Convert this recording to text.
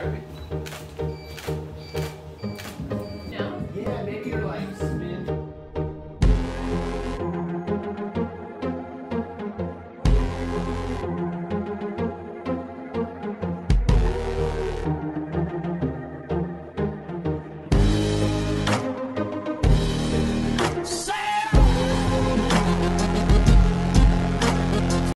Perfect.